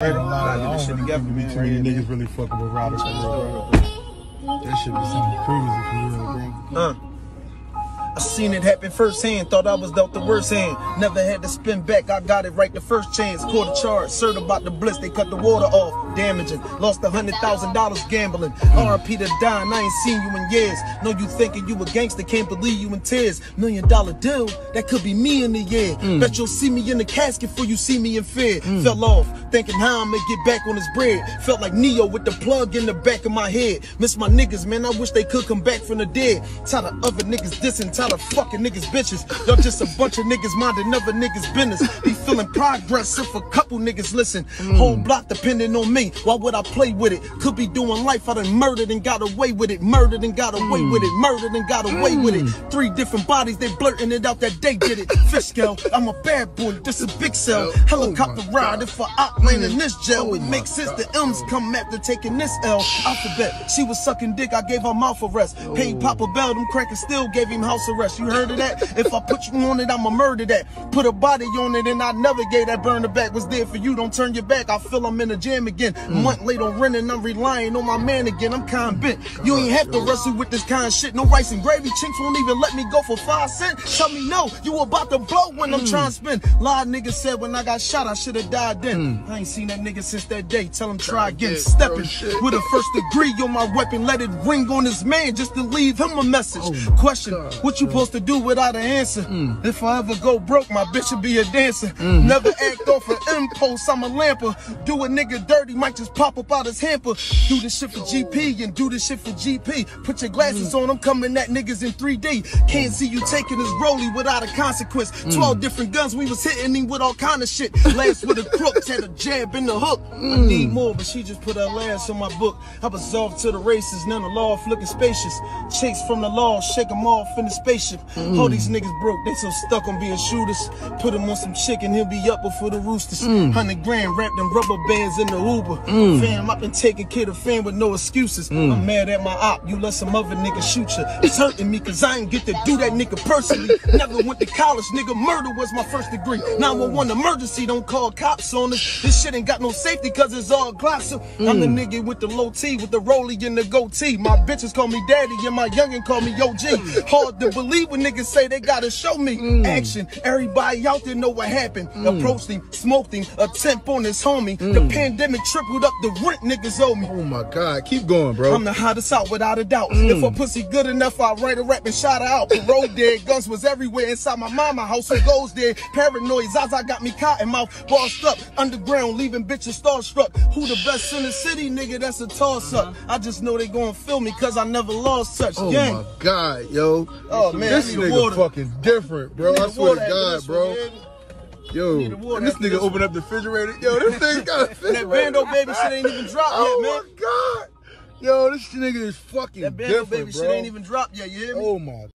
Gonna Gotta get this shit together, man. Too many niggas really fucking with real. That shit be something crazy for real, bro. Uh. I seen it happen firsthand, thought I was dealt the worst hand. Never had to spin back, I got it right the first chance. Caught a charge, cert about the bliss, they cut the water off. Damaging, lost a hundred thousand dollars gambling. RP to dime, I ain't seen you in years. Know you thinking you a gangster, can't believe you in tears. Million dollar deal, that could be me in the year. Mm. Bet you'll see me in the casket before you see me in fear. Mm. Fell off, thinking how I'ma get back on this bread. Felt like Neo with the plug in the back of my head. Miss my niggas, man, I wish they could come back from the dead. Tired of other niggas dissing, tired of fucking niggas bitches. Y'all just a bunch of niggas minding other niggas business. Be feeling progress if a couple niggas listen. Whole block depending on me. Why would I play with it? Could be doing life, I done murdered and got away with it. Murdered and got away with it. Murdered and got away with it. Three different bodies, they blurting it out that they did it. Fish scale, I'm a bad boy, this a big cell. Helicopter Oh ride, if I outland in this jail, Oh it makes sense God. the M's come after taking this L. Alphabet, she was sucking dick, I gave her mouth arrest. Oh. Paid Papa Bell, them crackers still gave him house arrest. You heard of that? If I put you on it, I'ma murder that. Put a body on it and I never gave that burner back. Was there for you, don't turn your back. I feel I'm in the jam again. Mm. Month late on renting, I'm relying on my man again. I'm kind bent. You ain't have to wrestle with this kind of shit. No rice and gravy. Chinks won't even let me go for five cents. Tell me no, you about to blow when I'm trying to spin. Lie niggas said when I got shot, I should have died then. I ain't seen that nigga since that day. Tell him try again. Stepping with a first degree on my weapon. Let it ring on his man just to leave him a message. Oh Question, God, what you supposed to do without an answer? Mm. If I ever go broke, my bitch will be a dancer. Mm. Never act off an impulse, I'm a lamper. Do a nigga dirty, might just pop up out his hamper. Do this shit for GP and do this shit for GP. Put your glasses mm. on, I'm coming at niggas in 3D. Can't see you taking his rollie without a consequence. 12 different guns, we was hitting him with all kind of shit. Last with a crook, had a jab in the hook. I need more, but she just put her last on my book. I was off to the races, none of law looking spacious. Chase from the law, shake them off in the spaceship. All these niggas broke, they so stuck on being shooters. Put him on some chicken, he'll be up before the roosters. Mm. Hundred grand wrapped in rubber bands in the Uber. Mm. Fam, I've been taking care of fam with no excuses. Mm. I'm mad at my op, you let some other nigga shoot you. It's hurting me cause I ain't get to do that nigga personally. Never went to college, nigga. Murder was my first degree. 911 emergency, don't call cops on us. This shit ain't got no safety cause it's all glass. I'm the nigga with the low T, with the rollie and the goatee. My bitches call me daddy and my youngin' call me OG. Hard to believe when niggas say they gotta show me mm. action. Everybody out there know what happened. Mm. Approached him, smoked him, a temp on his homie. The mm. pandemic tripled up the rent niggas owe me. Oh my God, keep going, bro. I'm the hottest out without a doubt. If a pussy good enough, I'll write a rap and shout her out. Parole dead, guns was everywhere inside my mama house. Who goes there? Paranoid, Zaza got me cotton mouth, bossed up, underground, leaving bitches starstruck. Who the best in the city, nigga? That's a toss up. Uh-huh. I just know they gonna feel me cause I never lost such. Oh Gang. my God, yo. Oh, Oh, man, this nigga water. fucking different, bro. I swear to God, bro. Yo, need the water and this nigga opened up the refrigerator. Yo, this thing got a And refrigerator. that Bando baby shit ain't even dropped Oh yet, man. Oh my God. Yo, this nigga is fucking That Bando baby bro. shit ain't even dropped yet, you hear me? Oh my